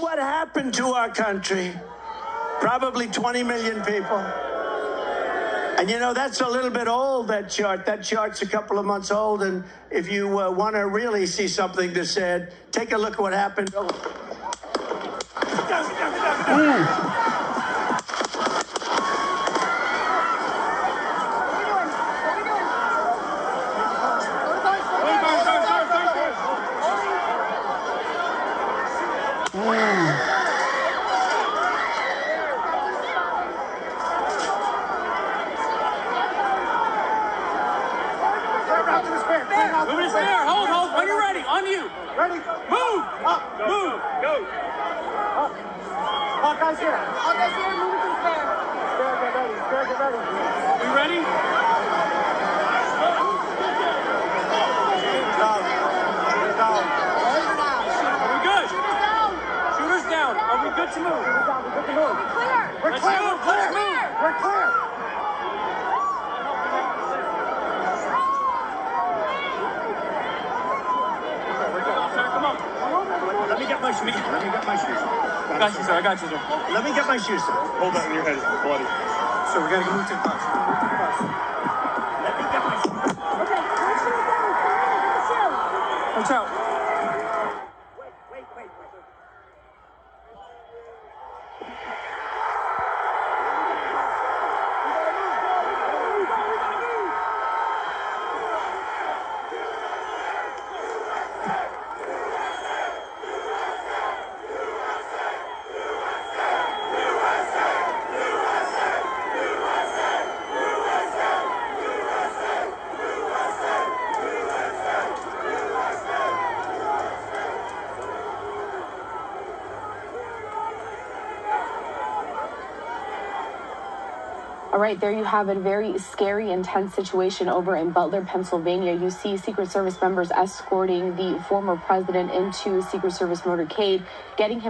what happened to our country. Probably 20 million people. And you know, that's a little bit old, that chart. That chart's a couple of months old. And if you uh, want to really see something that's said, take a look at what happened. Move it there. Hold, hold. When you're ready. On you. Ready? Move. Move. Go. Hawkeye's here. Hawkeye's here, move it to the spare. Spare, get ready. Spare, get ready. You ready? Down. Down. Are we good? Shooters down. Are we good to move? Down. We're good to move. Clear. We're Let's clear. move. We're clear. Let's move. We're clear. Sir, come on. Let me get my shoes. Let me get my shoes. I got you, sir. I got you, sir. Let me get my shoes. sir. Hold that in your head, it's bloody. So we gotta move to the bus. Move to the bus. Let me get my shoes. Okay, let's shoot. Let's shoot. Watch out. All right, there you have. A very scary, intense situation over in Butler, Pennsylvania. You see Secret Service members escorting the former president into Secret Service motorcade, getting him.